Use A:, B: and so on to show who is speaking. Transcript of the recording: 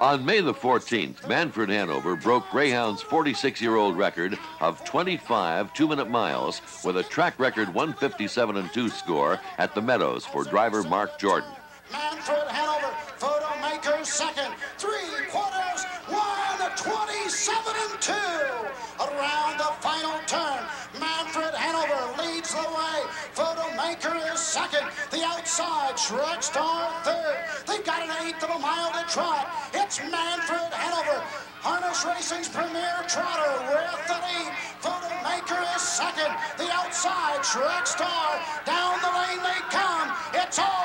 A: On May the 14th, Manfred Hanover broke Greyhound's 46-year-old record of 25 two-minute miles with a track record 157 and 2 score at the Meadows for driver Mark Jordan.
B: Manfred Hanover, photo maker second, three quarters, one, 27 and 2. Around the final turn, Manfred Hanover leads the way. Photo maker is second. The outside, Shrek third. They've got an eighth of a mile to trot. It's Manfred Hanover. Harness Racing's premier trotter lead. Photo maker is second. The outside, Shrek Star. Down the lane they come. It's all